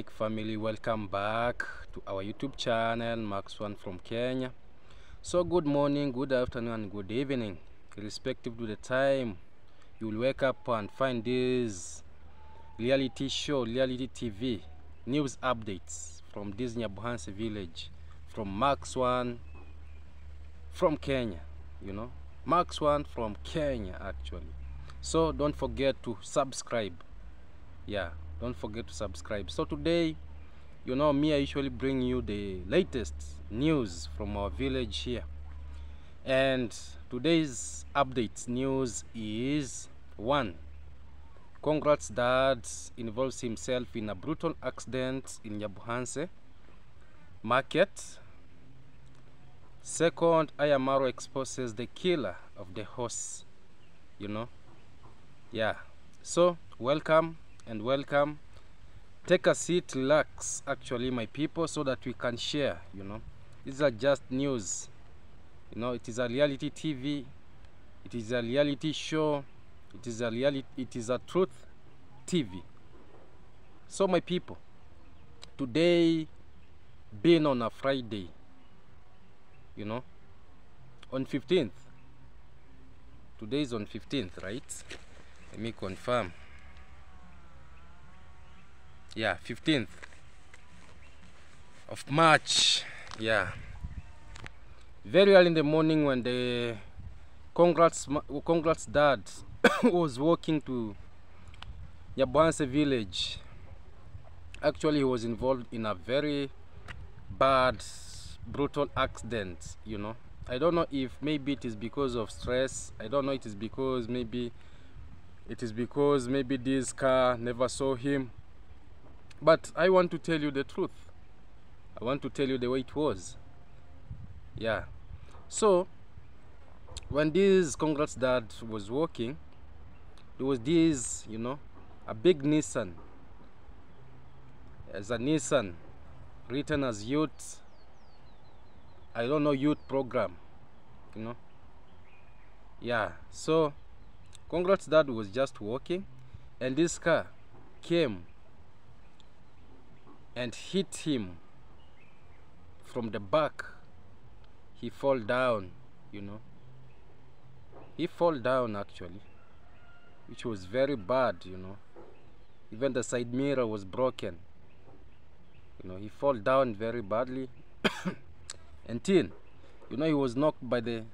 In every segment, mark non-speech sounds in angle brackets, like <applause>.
organic family welcome back to our youtube channel max one from kenya. So good morning good afternoon and good evening. Irrespective to the time you will wake up and find this reality show reality tv news updates from this nyabuhansi village from max one from kenya you know. Max one from kenya actually. So don't forget to subscribe. Yeah don't forget to subscribe. So today you know me i usually bring you the latest news from our village here. And today's updates news is one congrats dad involves himself in a brutal accident in yabuhanse market. Second Iam Marwa exposes the killer of the horse you know. Yeah. So welcome and welcome. Take a seat relax actually my people so that we can share you know. These are just news. You know it is a reality tv it is a reality show. It is a reality it is a truth tv so my people today being on a friday you know on 15th today is on 15th right? Let me confirm yeah 15th of march. Yeah. Very early in the morning when the congrats congrats dad <coughs> was walking to Nyabuhanse village. Actually he was involved in a very bad brutal accident you know. I don't know if maybe it is because of stress. I don't know it is because maybe it is because maybe this car never saw him but i want to tell you the truth. I want to tell you the way it was. Yeah. So when this congrats dad was walking there was this you know a big nissan. As a nissan written as youth i don't know youth program you know. Yeah. So congrats dad was just walking and this car came and hit him. From the back he fall down you know. He fall down actually which was very bad you know. Even the side mirror was broken you know. He fall down very badly. <coughs> Until you know he was knocked by the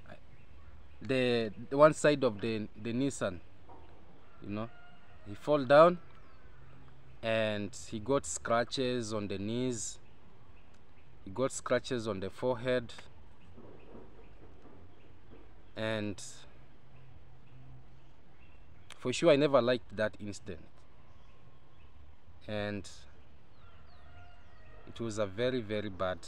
the, the one side of the the nissan you know. He fall down and he got scratches on the knees. He got scratches on the forehead. And for sure i never liked that incident. And it was a very very bad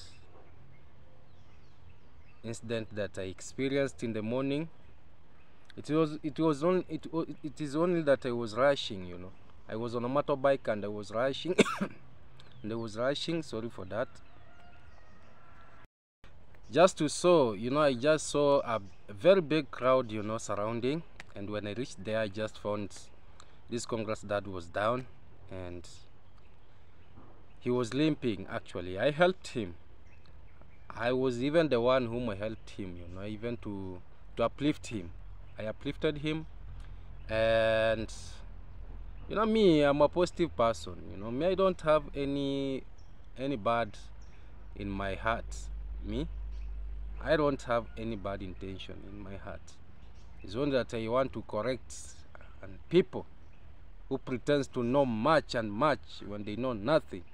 incident that i experienced in the morning. It was it was only it, it is only that i was rushing you know i was on a motorbike and i was rushing. <coughs> And i was rushing sorry for that. Just to saw you know i just saw a very big crowd you know surrounding. And when i reached there i just found this congrats dad was down. And he was limping actually. I helped him. I was even the one whom i helped him you know even to to uplift him. I uplifted him. And you know me i'm a positive person you know. Me i don't have any any bad in my heart. Me i don't have any bad intention in my heart. It's only that i want to correct and people who pretends to know much and much when they know nothing.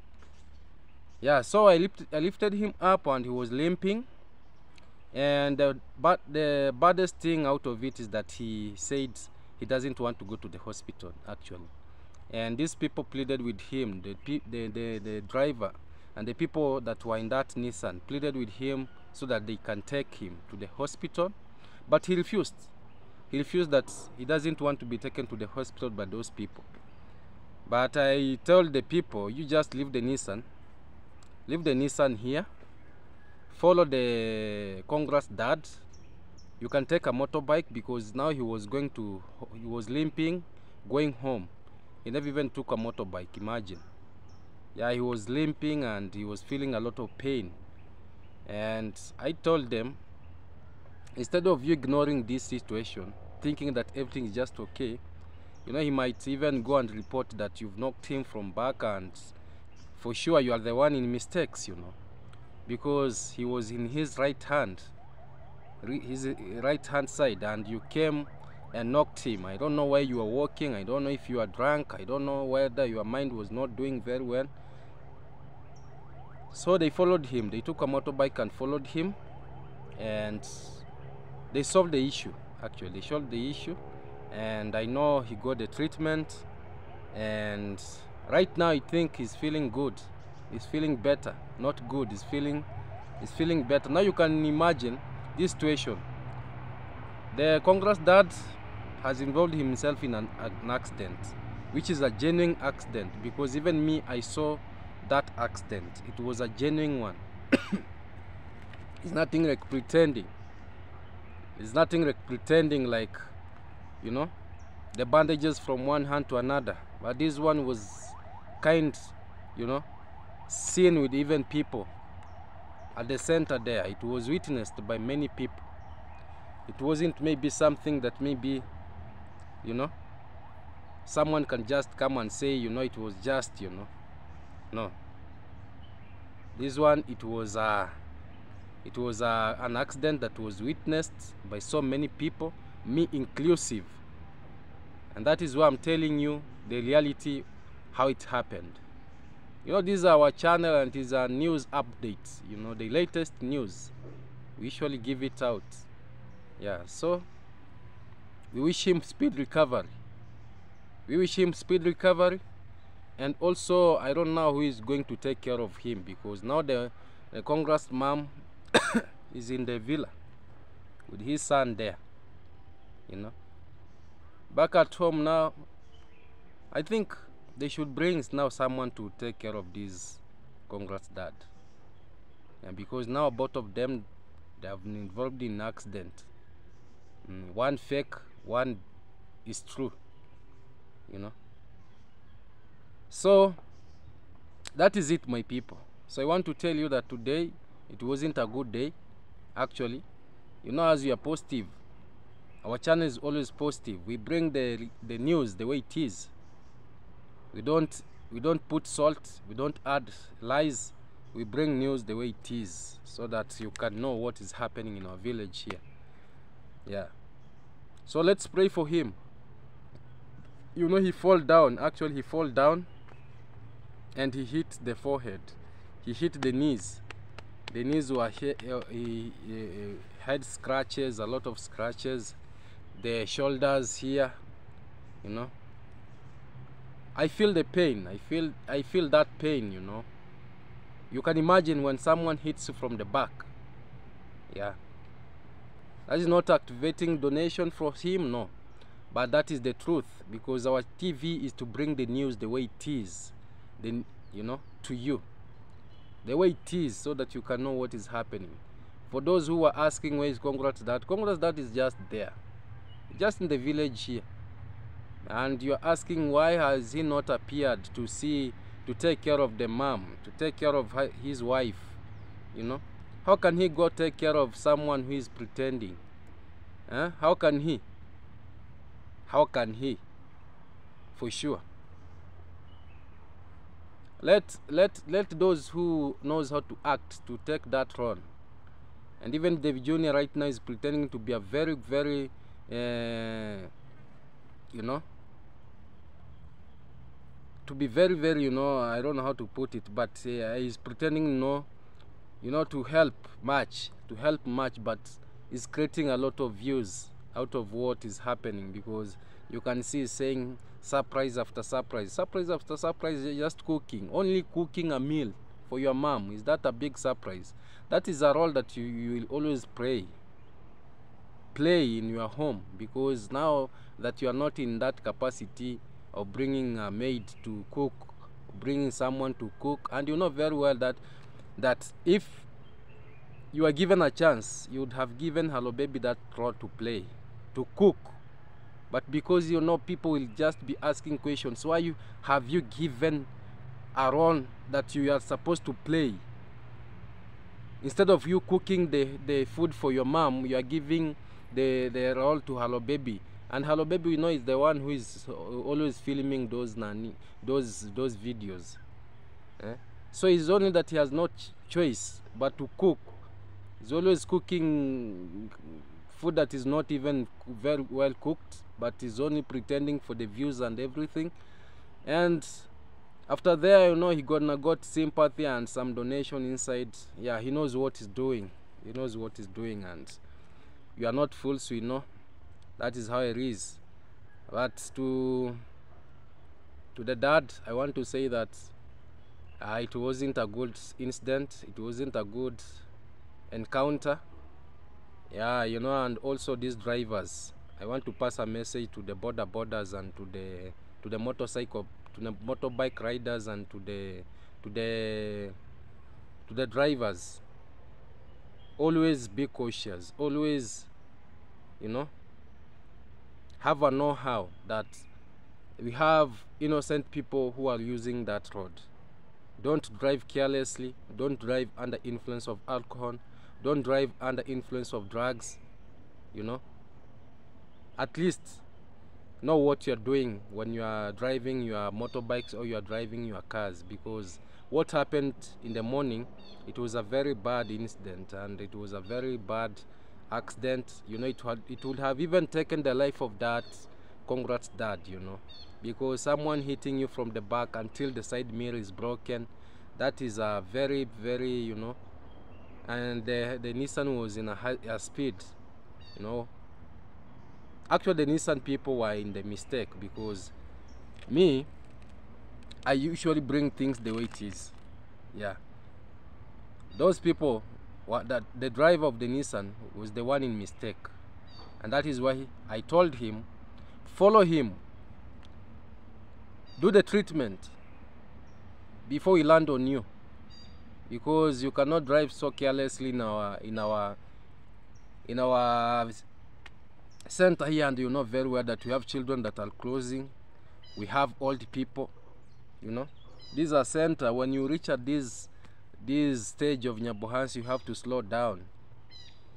Yeah so i lifted, I lifted him up and he was limping. And the, but the baddest thing out of it is that he said he doesn't want to go to the hospital actually and these people pleaded with him the, the, the, the driver and the people that were in that nissan pleaded with him so that they can take him to the hospital. But he refused. He refused that he doesn't want to be taken to the hospital by those people. But i told the people you just leave the nissan. Leave the nissan here. Follow the congrats dad. You can take a motorbike because now he was going to he was limping going home he never even took a motorbike imagine. Yeah he was limping and he was feeling a lot of pain. And i told them instead of you ignoring this situation thinking that everything is just okay you know he might even go and report that you've knocked him from back and for sure you are the one in mistakes you know. Because he was in his right hand his right hand side and you came and knocked him i don't know where you were walking i don't know if you are drunk. I don't know whether your mind was not doing very well. So they followed him. They took a motorbike and followed him and they solved the issue actually. They solved the issue and i know he got the treatment and right now i think he's feeling good. He's feeling better. Not good. He's feeling he's feeling better. Now you can imagine this situation. The congrats dad has involved himself in an, an accident which is a genuine accident because even me i saw that accident. It was a genuine one. <coughs> It's nothing like pretending. It's nothing like pretending like you know the bandages from one hand to another. But this one was kind you know seen with even people. At the center there it was witnessed by many people. It wasn't maybe something that maybe you know? Someone can just come and say you know it was just you know. No. This one it was uh it was uh, an accident that was witnessed by so many people me inclusive. And that is why i'm telling you the reality how it happened. You know this is our channel and it is a news update you know the latest news. We usually give it out. Yeah so we wish him speed recovery. We wish him speed recovery. And also i don't know who is going to take care of him because now the, the congrats mom <coughs> is in the villa with his son there you know. Back at home now i think they should bring now someone to take care of this congrats dad. And because now both of them they have been involved in accident. Mm, one fake one is true you know. So that is it my people. So i want to tell you that today it wasn't a good day actually. You know as we are positive our channel is always positive. We bring the the news the way it is. We don't we don't put salt we don't add lies. We bring news the way it is so that you can know what is happening in our village here. Yeah so let's pray for him. You know he fall down. Actually he fall down and he hit the forehead. He hit the knees. The knees were he, he, uh, had scratches a lot of scratches. The shoulders here you know. I feel the pain. I feel i feel that pain you know. You can imagine when someone hits you from the back. Yeah that is not activating donation for him no. But that is the truth because our tv is to bring the news the way it is then you know to you. The way it is so that you can know what is happening. For those who are asking where is congrats that congrats that is just there. Just in the village here. And you're asking why has he not appeared to see to take care of the mom to take care of his wife you know how can he go take care of someone who is pretending eh? how can he how can he for sure let let let those who knows how to act to take that role and even David Jr. right now is pretending to be a very very uh, you know to be very very you know I don't know how to put it but uh, he's pretending you know you know to help much to help much but he's creating a lot of views out of what is happening because you can see saying surprise after surprise. Surprise after surprise just cooking only cooking a meal for your mom. Is that a big surprise? That is a role that you, you will always play. Play in your home because now that you are not in that capacity of bringing a maid to cook bringing someone to cook and you know very well that that if you are given a chance you would have given hello baby that role to play to cook. But because you know people will just be asking questions why you have you given a role that you are supposed to play? Instead of you cooking the, the food for your mom you are giving the, the role to hello baby. And hello baby you know is the one who is always filming those nani those those videos. Eh? So it's only that he has no ch choice but to cook. He's always cooking food that is not even very well cooked but he's only pretending for the views and everything. And after there you know he gonna got sympathy and some donation inside. Yeah he knows what he's doing. He knows what he's doing and you are not fools we know. That is how it is. But to to the dad i want to say that uh, it wasn't a good incident. It wasn't a good encounter. Yeah you know and also these drivers i want to pass a message to the border borders and to the to the motorcycle to the motorbike riders and to the to the to the drivers. Always be cautious. Always you know have a know-how that we have innocent people who are using that road don't drive carelessly. Don't drive under influence of alcohol. Don't drive under influence of drugs you know. At least know what you're doing when you are driving your motorbikes or you are driving your cars because what happened in the morning it was a very bad incident and it was a very bad accident. You know it had it would have even taken the life of that congrats dad you know because someone hitting you from the back until the side mirror is broken that is a very very you know and the, the nissan was in a high a speed you know. Actually the nissan people were in the mistake because me i usually bring things the way it is. Yeah. Those people what that the driver of the nissan was the one in mistake. And that is why i told him follow him do the treatment before we land on you. Because you cannot drive so carelessly in our in our in our center here and you know very well that we have children that are closing. We have old people you know. These are center. When you reach at this this stage of nyabohans you have to slow down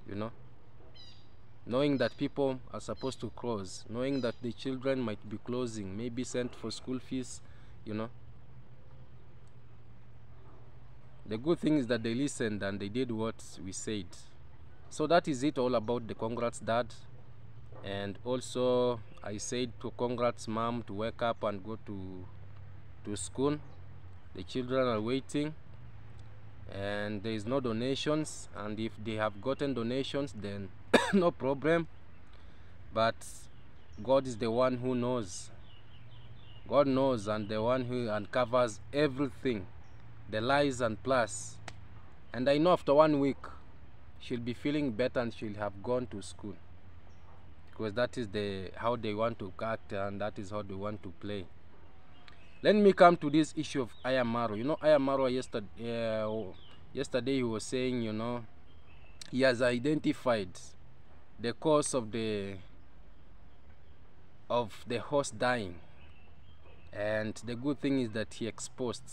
you know knowing that people are supposed to close knowing that the children might be closing maybe sent for school fees you know. The good thing is that they listened and they did what we said. So that is it all about the congrats dad. And also i said to congrats mom to wake up and go to to school. The children are waiting and there is no donations and if they have gotten donations then <coughs> no problem. But god is the one who knows. God knows and the one who uncovers everything the lies and plus. And i know after one week she'll be feeling better and she'll have gone to school. Because that is the how they want to act and that is how they want to play let me come to this issue of Iam Marwa. You know Iam Marwa yesterday uh, yesterday he was saying you know he has identified the cause of the of the horse dying. And the good thing is that he exposed.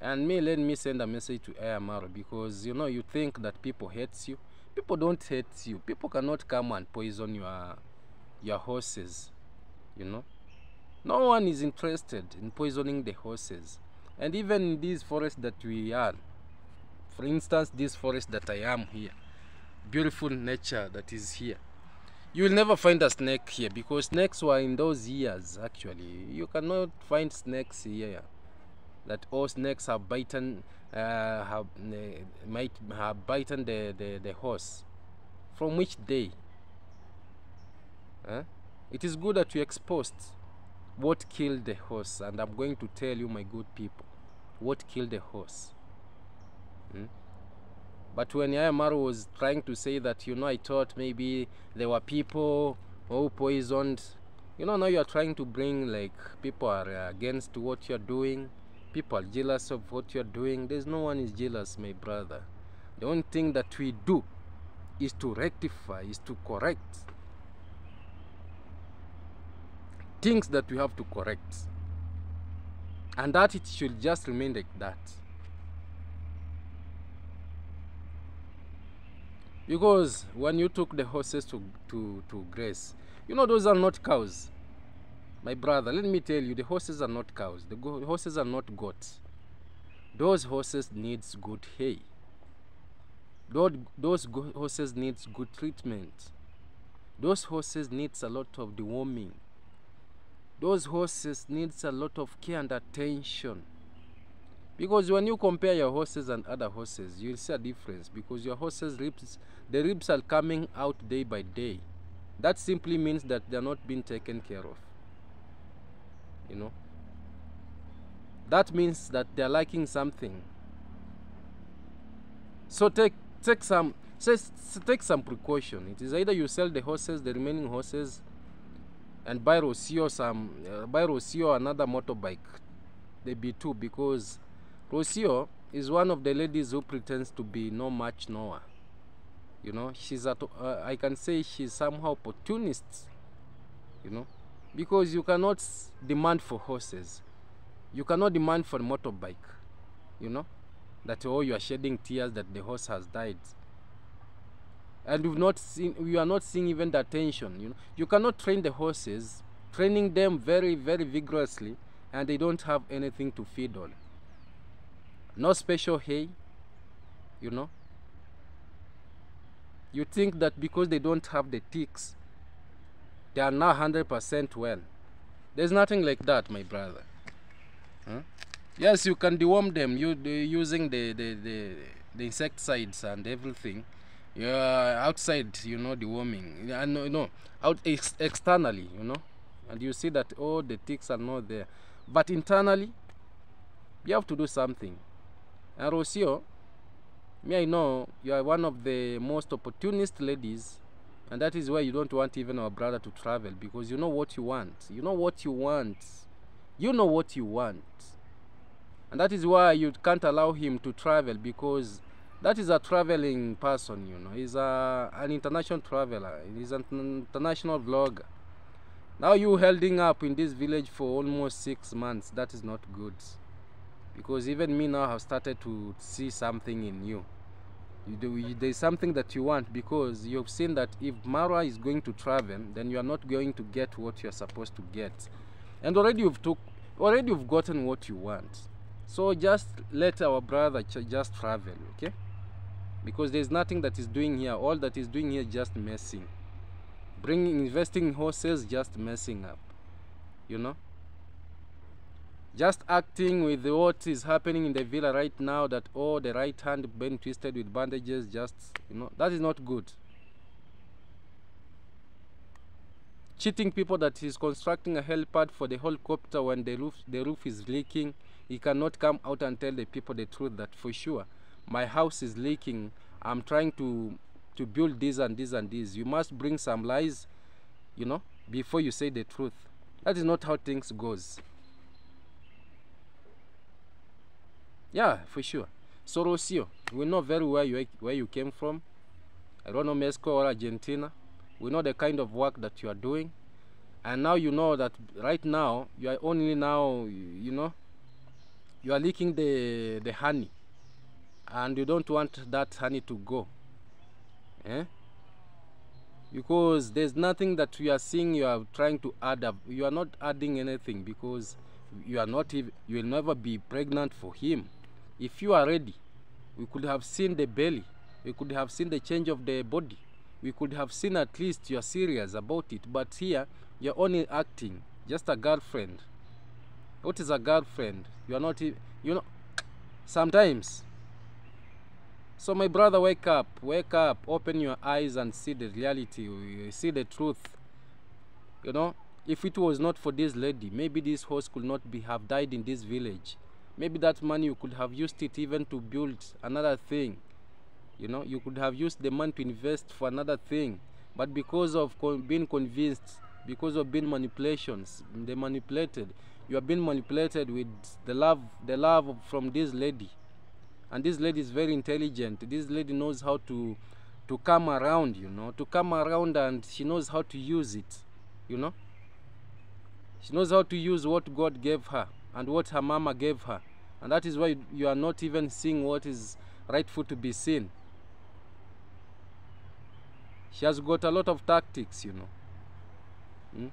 And me let me send a message to Iam Marwa because you know you think that people hates you. People don't hate you. People cannot come and poison your your horses you know no one is interested in poisoning the horses. And even in these forests that we are for instance this forest that i am here beautiful nature that is here you will never find a snake here because snakes were in those years actually. You cannot find snakes here that all snakes have bitten uh, have uh, might have bitten the, the, the horse. From which day? Huh? it is good that you exposed what killed the horse? And i'm going to tell you my good people what killed the horse. Hmm? but when Iam Marwa was trying to say that you know i thought maybe there were people who poisoned you know now you're trying to bring like people are against what you're doing. People are jealous of what you're doing. There's no one is jealous my brother. The only thing that we do is to rectify is to correct things that we have to correct. And that it should just remain like that. Because when you took the horses to to to graze you know those are not cows. My brother let me tell you the horses are not cows. The horses are not goats. Those horses needs good hay. Those, those horses needs good treatment. Those horses needs a lot of deworming those horses needs a lot of care and attention. Because when you compare your horses and other horses you'll see a difference because your horses ribs the ribs are coming out day by day. That simply means that they're not being taken care of you know. That means that they're lacking something. So take take some take some precaution. It is either you sell the horses the remaining horses and buy Rocio some uh, buy Rocio another motorbike. The B2 because Rocio is one of the ladies who pretends to be no much knower. You know she's at uh, I can say she's somehow opportunist you know because you cannot demand for horses. You cannot demand for a motorbike you know that oh you are shedding tears that the horse has died and we've not seen we are not seeing even the attention you know. You cannot train the horses training them very very vigorously and they don't have anything to feed on. No special hay you know. You think that because they don't have the ticks they are now 100% well. There's nothing like that my brother. Huh? yes you can deworm them you using the, the, the, the insecticides and everything yeah outside you know deworming yeah, no no out ex- externally you know and you see that all the ticks are not there. But internally you have to do something. And Rocio me I know you are one of the most opportunist ladies and that is why you don't want even our brother to travel because you know what you want. You know what you want. You know what you want. And that is why you can't allow him to travel because that is a traveling person you know. He's a, an international traveler. He's an international vlogger. Now you holding up in this village for almost six months that is not good. Because even me now have started to see something in you. You do you, there's something that you want because you've seen that if Marwa is going to travel then you are not going to get what you're supposed to get. And already you've took already you've gotten what you want. So just let our brother just travel okay because there's nothing that is doing here. All that is doing here just messing. Bringing investing in horses just messing up you know? Just acting with what is happening in the villa right now that oh the right hand being twisted with bandages just you know that is not good. Cheating people that he's constructing a helipad for the helicopter when the roof the roof is leaking he cannot come out and tell the people the truth that for sure my house is leaking. I'm trying to to build this and this and this. You must bring some lies you know before you say the truth. That is not how things goes. Yeah for sure. So Rocio, we know very well you, where you came from. I don't know mexico or argentina. We know the kind of work that you are doing. And now you know that right now you are only now you know you are leaking the the honey and you don't want that honey to go. Eh? because there's nothing that you are seeing you are trying to add up. You are not adding anything because you are not you will never be pregnant for him. If you are ready we could have seen the belly. We could have seen the change of the body. We could have seen at least you are serious about it. But here you're only acting just a girlfriend. What is a girlfriend? You are not e- you know sometimes so my brother wake up. Wake up. Open your eyes and see the reality. See the truth. You know if it was not for this lady maybe this horse could not be have died in this village. Maybe that money you could have used it even to build another thing. You know you could have used the money to invest for another thing. But because of con- being convinced because of being manipulations they manipulated. You are being manipulated with the love the love from this lady and this lady is very intelligent this lady knows how to to come around you know to come around and she knows how to use it you know she knows how to use what god gave her and what her mama gave her. And that is why you are not even seeing what is rightful to be seen. She has got a lot of tactics, you know. Hmm?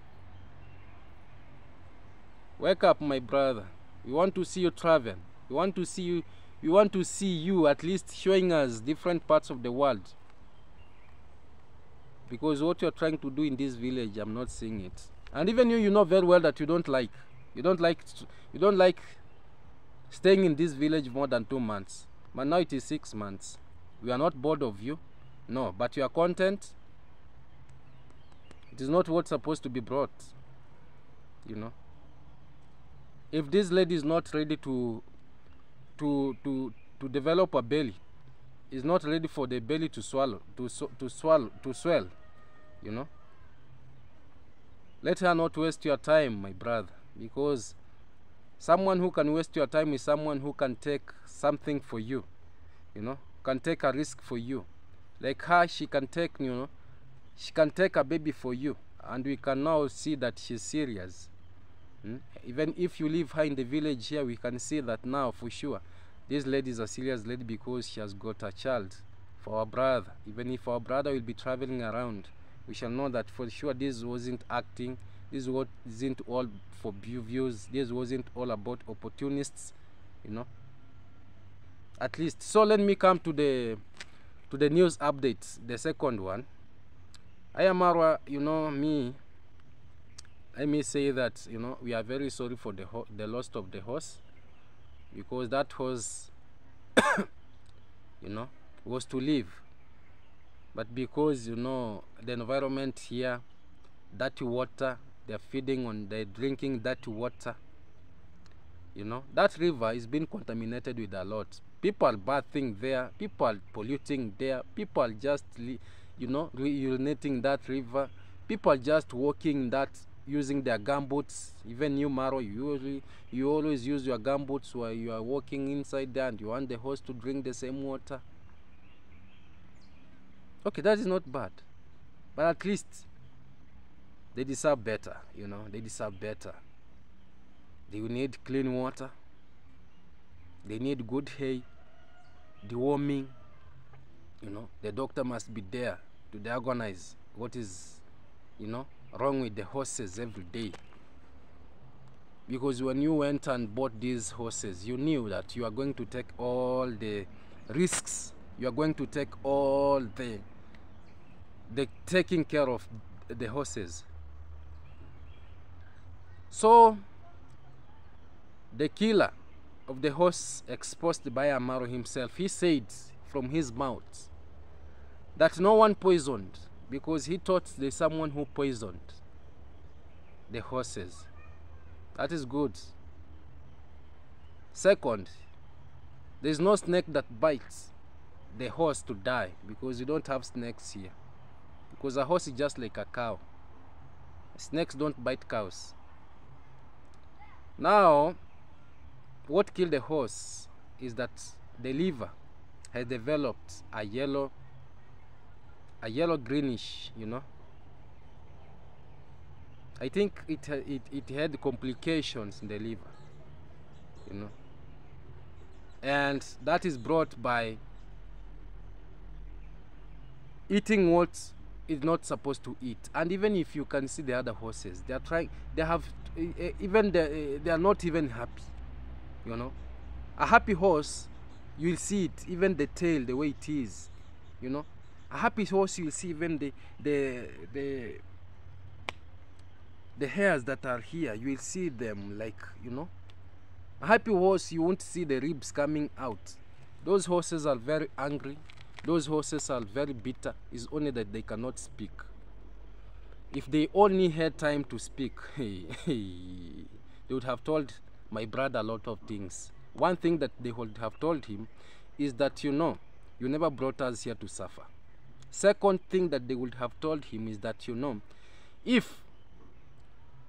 Wake up, my brother. We want to see you travel. We want to see you. We want to see you at least showing us different parts of the world. Because what you're trying to do in this village, I'm not seeing it. And even you, you know very well that you don't like. You don't like. You don't like staying in this village more than two months. But now it is six months. We are not bored of you. No, but you are content. It is not what's supposed to be brought. You know. If this lady is not ready to to to to develop a belly, is not ready for the belly to swallow, to to swallow, to swell, you know. Let her not waste your time, my brother, because someone who can waste your time is someone who can take something for you, you know, can take a risk for you. Like her, she can take, you know, she can take a baby for you, and we can now see that she's serious. Hmm? Even if you leave her in the village here, we can see that now for sure. This lady is a serious lady because she has got a child for our brother. Even if our brother will be traveling around, we shall know that for sure this wasn't acting. This wasn't all for views. This wasn't all about opportunists, you know. At least. So let me come to the to the news updates. The second one. I am Marwa, you know me let me say that you know we are very sorry for the the loss of the horse because that was <coughs> you know was to live. But because you know the environment here dirty water they're feeding on they're drinking dirty water. You know that river is being contaminated with a lot. People bathing there people polluting there people just you know urinating that river people just walking that using their gumboots even new Maro you usually you always use your gumboots while you are walking inside there and you want the horse to drink the same water. Okay that is not bad. But at least they deserve better you know they deserve better. They need clean water. They need good hay deworming you know. The doctor must be there to diagnose what is you know wrong with the horses every day. Because when you went and bought these horses you knew that you are going to take all the risks. You are going to take all the the taking care of the horses. So the killer of the horse exposed by Amaro himself he said from his mouth that no one poisoned because he thought there's someone who poisoned the horses. That is good. Second, there's no snake that bites the horse to die because you don't have snakes here. Because a horse is just like a cow. Snakes don't bite cows. Now, what killed the horse is that the liver has developed a yellow a yellow greenish you know. I think it, it, it had complications in the liver you know. And that is brought by eating what is not supposed to eat. And even if you can see the other horses they are trying they have uh, even the, uh, they are not even happy you know. A happy horse you'll see it even the tail the way it is you know a happy horse you'll see even the the the the hairs that are here you will see them like you know. A happy horse you won't see the ribs coming out. Those horses are very angry. Those horses are very bitter. It's only that they cannot speak. If they only had time to speak <laughs> they would have told my brother a lot of things. One thing that they would have told him is that you know you never brought us here to suffer Second thing that they would have told him is that, you know, if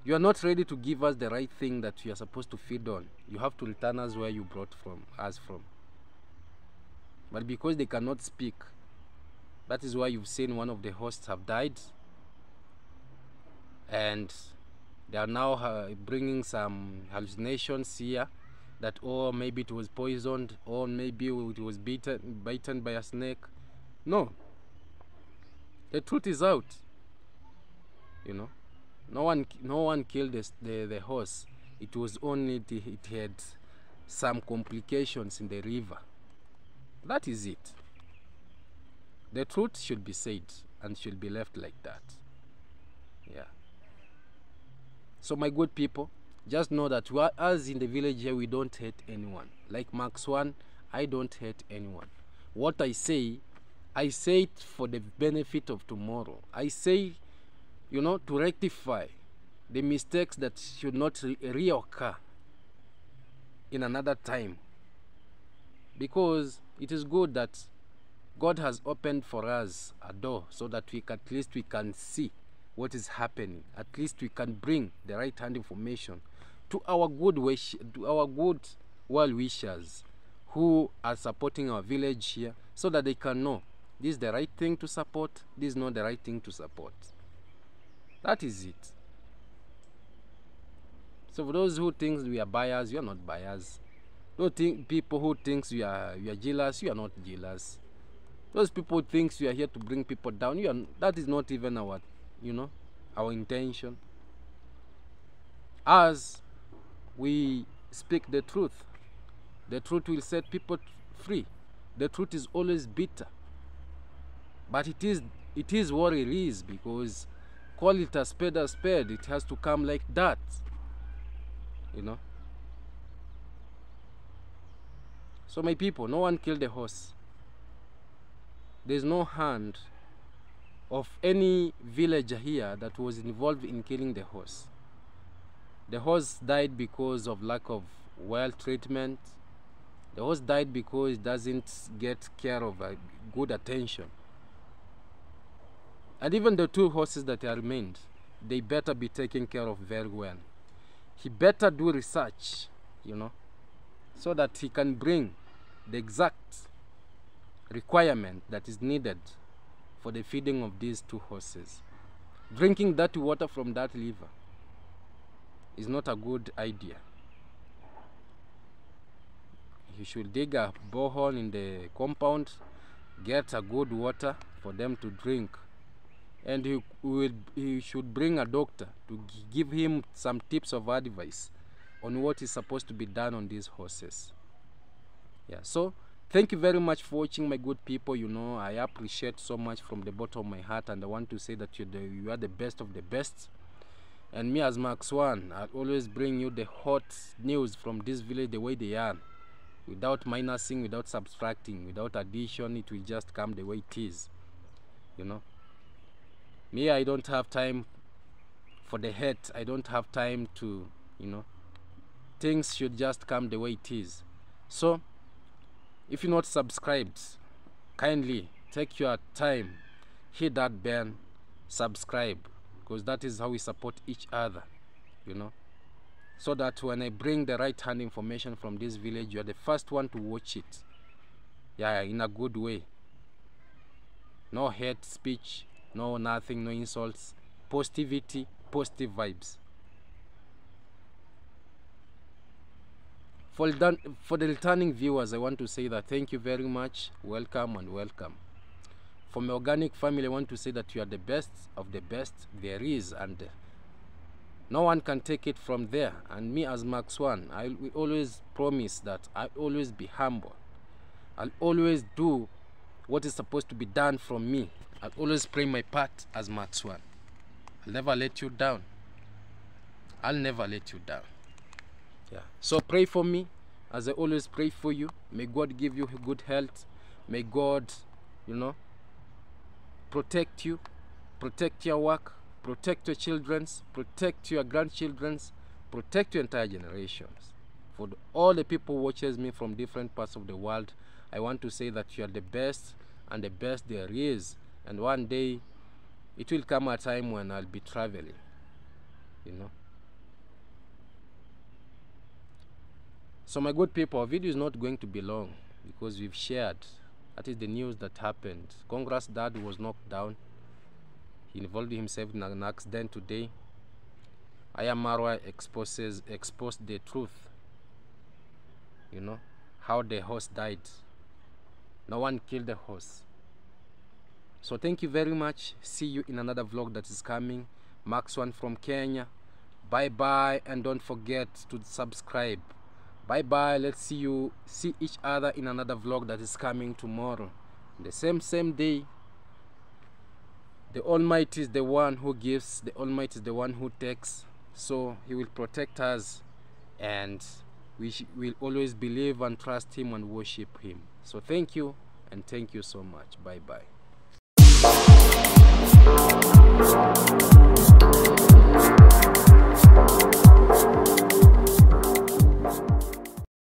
you are not ready to give us the right thing that you are supposed to feed on, you have to return us where you brought from us from. But because they cannot speak, that is why you've seen one of the hosts have died. And they are now uh, bringing some hallucinations here that oh maybe it was poisoned or maybe it was bitten bitten by a snake. No the truth is out. You know? No one no one killed the, the, the horse. It was only the, it had some complications in the river. That is it. The truth should be said and should be left like that. Yeah. So my good people just know that we are, us in the village here we don't hate anyone. Like max one i don't hate anyone. What i say i say it for the benefit of tomorrow. I say you know to rectify the mistakes that should not re- reoccur in another time. Because it is good that god has opened for us a door so that we can, at least we can see what is happening. At least we can bring the right hand information to our good wish to our good well wishers who are supporting our village here so that they can know this is the right thing to support. This is not the right thing to support. That is it. So for those who think we are buyers you are not buyers. Those think people who thinks you are you are jealous you are not jealous those people who thinks you are here to bring people down you are that is not even our you know our intention. As we speak the truth the truth will set people free. The truth is always bitter but it is it is what it is because call it a spade a spade it has to come like that you know. So my people no one killed the horse. There's no hand of any villager here that was involved in killing the horse. The horse died because of lack of well treatment. The horse died because it doesn't get care of uh, good attention and even the two horses that are remained they better be taken care of very well. He better do research you know so that he can bring the exact requirement that is needed for the feeding of these two horses. Drinking that water from that river is not a good idea. He should dig a borehole in the compound get a good water for them to drink and he will he should bring a doctor to give him some tips of advice on what is supposed to be done on these horses. Yeah so thank you very much for watching my good people. You know i appreciate so much from the bottom of my heart and i want to say that the, you are the best of the best. And me as max one i always bring you the hot news from this village the way they are. Without minusing without subtracting without addition it will just come the way it is you know me i don't have time for the hate. I don't have time to you know things should just come the way it is. So if you're not subscribed kindly take your time hit that bell subscribe because that is how we support each other you know. So that when i bring the right hand information from this village you are the first one to watch it. Yeah in a good way. No hate speech no nothing no insults. Positivity positive vibes. For the, for the returning viewers i want to say that thank you very much. Welcome and welcome. For my organic family i want to say that you are the best of the best there is and no one can take it from there. And me as max one i will always promise that I'll always be humble. I'll always do what is supposed to be done from me i'll always play my part as one. I'll never let you down. I'll never let you down. Yeah. So pray for me as i always pray for you. May god give you good health. May god you know protect you protect your work protect your children's protect your grandchildren's protect your entire generations. For the, all the people watches me from different parts of the world i want to say that you are the best and the best there is and one day it will come a time when i'll be traveling you know So my good people, video is not going to be long because we've shared. That is the news that happened. Congrats dad was knocked down. He involved himself in an accident today. Iam Marwa exposes exposed the truth. You know how the horse died. No one killed the horse. So thank you very much. See you in another vlog that is coming. Max one from Kenya. Bye bye and don't forget to subscribe. Bye bye. Let's see you see each other in another vlog that is coming tomorrow. The same same day. The Almighty is the one who gives, the Almighty is the one who takes. So he will protect us and we will always believe and trust him and worship him. So thank you and thank you so much. Bye bye. Música